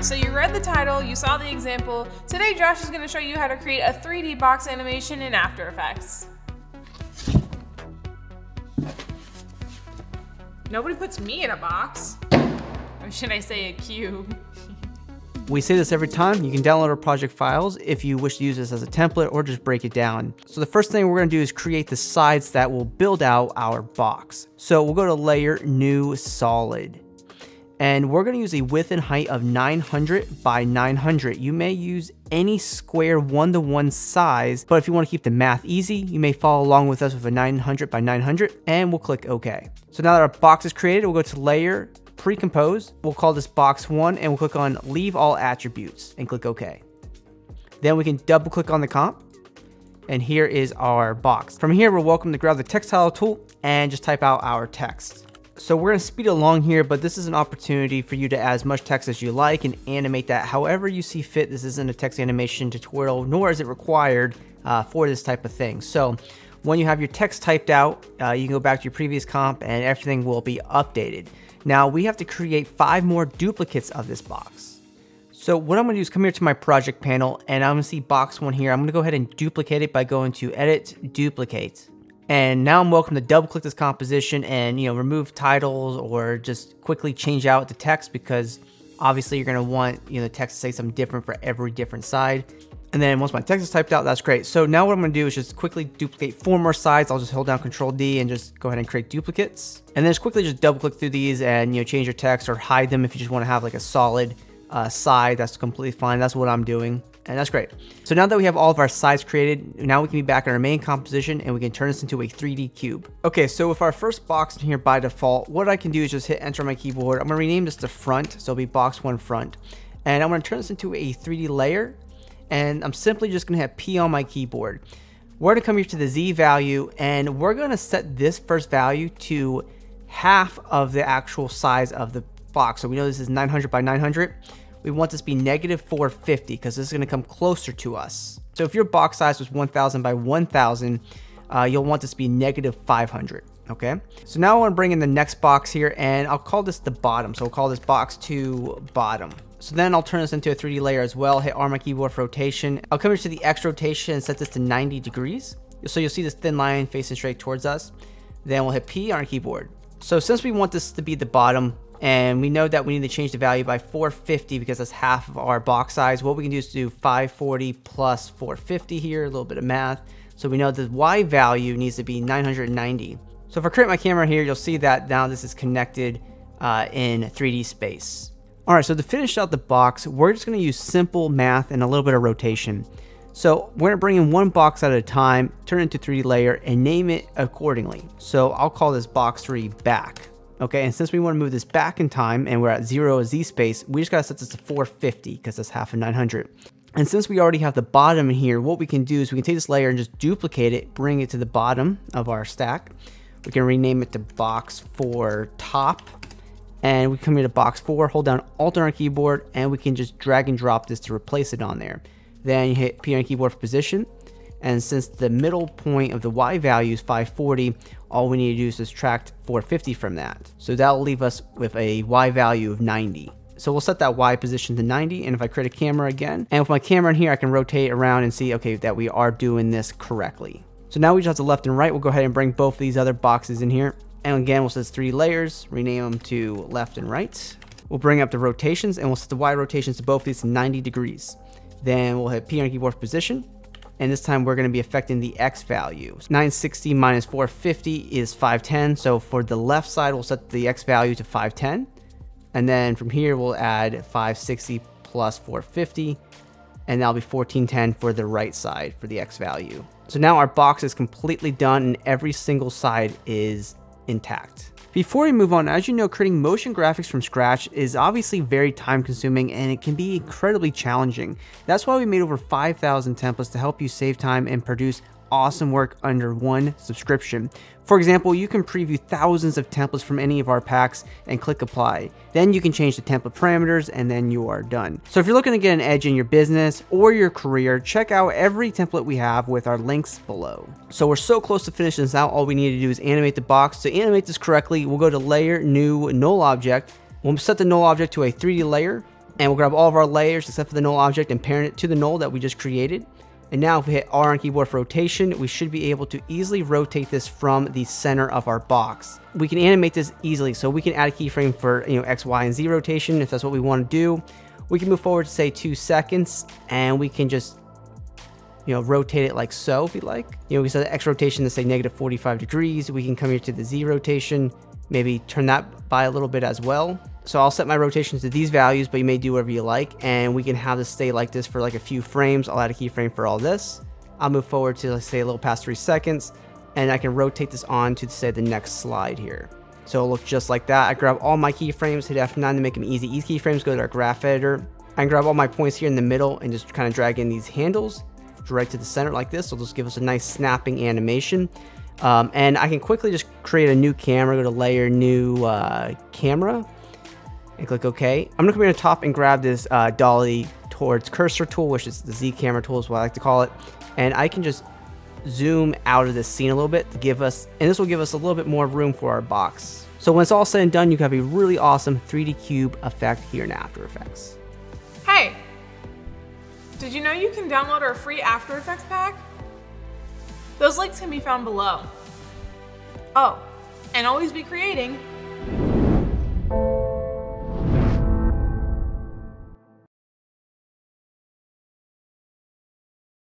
So you read the title, you saw the example. Today Josh is going to show you how to create a 3D box animation in After Effects. Nobody puts me in a box. Or should I say a cube? We say this every time. You can download our project files if you wish to use this as a template or just break it down. So the first thing we're gonna do is create the sides that will build out our box. So we'll go to layer, new, solid. And we're gonna use a width and height of 900 by 900. You may use any square one-to-one -one size, but if you wanna keep the math easy, you may follow along with us with a 900 by 900 and we'll click okay. So now that our box is created, we'll go to layer, pre-compose. We'll call this box one and we'll click on leave all attributes and click OK. Then we can double click on the comp and here is our box. From here, we're welcome to grab the textile tool and just type out our text. So we're gonna speed along here, but this is an opportunity for you to add as much text as you like and animate that however you see fit. This isn't a text animation tutorial, nor is it required uh, for this type of thing. So when you have your text typed out, uh, you can go back to your previous comp and everything will be updated. Now we have to create five more duplicates of this box. So what I'm gonna do is come here to my project panel and I'm gonna see box one here. I'm gonna go ahead and duplicate it by going to edit, duplicate. And now I'm welcome to double click this composition and, you know, remove titles or just quickly change out the text because obviously you're going to want, you know, the text to say something different for every different side. And then once my text is typed out, that's great. So now what I'm gonna do is just quickly duplicate four more sides. I'll just hold down Control D and just go ahead and create duplicates. And then just quickly just double click through these and you know change your text or hide them if you just wanna have like a solid uh, side. That's completely fine. That's what I'm doing. And that's great. So now that we have all of our sides created, now we can be back in our main composition and we can turn this into a 3D cube. Okay, so with our first box in here by default, what I can do is just hit enter on my keyboard. I'm gonna rename this to front, so it'll be box one front. And I'm gonna turn this into a 3D layer and I'm simply just gonna have P on my keyboard. We're gonna come here to the Z value and we're gonna set this first value to half of the actual size of the box. So we know this is 900 by 900. We want this to be negative 450 because this is gonna come closer to us. So if your box size was 1000 by 1000, uh, you'll want this to be negative 500 okay? So now I wanna bring in the next box here and I'll call this the bottom. So we'll call this box to bottom. So then I'll turn this into a 3D layer as well, hit R my keyboard for rotation. I'll come here to the X rotation and set this to 90 degrees. So you'll see this thin line facing straight towards us. Then we'll hit P on our keyboard. So since we want this to be the bottom, and we know that we need to change the value by 450 because that's half of our box size, what we can do is do 540 plus 450 here, a little bit of math. So we know the Y value needs to be 990. So if I create my camera here, you'll see that now this is connected uh, in 3D space. All right, so to finish out the box, we're just gonna use simple math and a little bit of rotation. So we're gonna bring in one box at a time, turn it into 3D layer, and name it accordingly. So I'll call this box 3 back. Okay, and since we wanna move this back in time and we're at zero Z space, we just gotta set this to 450 because that's half of 900. And since we already have the bottom in here, what we can do is we can take this layer and just duplicate it, bring it to the bottom of our stack. We can rename it to box 4 top and we come here to box 4, hold down Alt on our keyboard, and we can just drag and drop this to replace it on there. Then you hit P on keyboard for position, and since the middle point of the Y value is 540, all we need to do is subtract 450 from that. So that'll leave us with a Y value of 90. So we'll set that Y position to 90, and if I create a camera again, and with my camera in here, I can rotate around and see, okay, that we are doing this correctly. So now we just have the left and right. We'll go ahead and bring both of these other boxes in here. And again, we'll set 3D layers, rename them to left and right. We'll bring up the rotations and we'll set the Y rotations to both of these 90 degrees. Then we'll hit P on keyboard position. And this time we're going to be affecting the X value. 960 minus 450 is 510. So for the left side, we'll set the X value to 510. And then from here, we'll add 560 plus 450. And that'll be 1410 for the right side for the X value. So now our box is completely done and every single side is intact. Before we move on, as you know, creating motion graphics from scratch is obviously very time consuming and it can be incredibly challenging. That's why we made over 5,000 templates to help you save time and produce awesome work under one subscription. For example, you can preview thousands of templates from any of our packs and click apply. Then you can change the template parameters and then you are done. So if you're looking to get an edge in your business or your career, check out every template we have with our links below. So we're so close to finishing this out. All we need to do is animate the box. To animate this correctly, we'll go to layer, new, null object. We'll set the null object to a 3D layer And we'll grab all of our layers except for the null object and parent it to the null that we just created. And now if we hit R on keyboard for rotation, we should be able to easily rotate this from the center of our box. We can animate this easily, so we can add a keyframe for you know X, Y, and Z rotation if that's what we want to do. We can move forward to say two seconds, and we can just you know, rotate it like so if you like. You know, we set the X rotation to say negative 45 degrees. We can come here to the Z rotation, maybe turn that by a little bit as well. So I'll set my rotations to these values, but you may do whatever you like. And we can have this stay like this for like a few frames. I'll add a keyframe for all this. I'll move forward to let's say a little past three seconds and I can rotate this on to say the next slide here. So it'll look just like that. I grab all my keyframes, hit F9 to make them easy. Ease keyframes, go to our graph editor. I can grab all my points here in the middle and just kind of drag in these handles right to the center like this. It'll just give us a nice snapping animation. Um, and I can quickly just create a new camera, go to layer, new uh, camera and click OK. I'm gonna come here to the top and grab this uh, dolly towards cursor tool, which is the Z camera tool is what I like to call it. And I can just zoom out of this scene a little bit to give us, and this will give us a little bit more room for our box. So when it's all said and done, you have a really awesome 3D cube effect here in After Effects. Hey, did you know you can download our free After Effects pack? Those links can be found below. Oh, and always be creating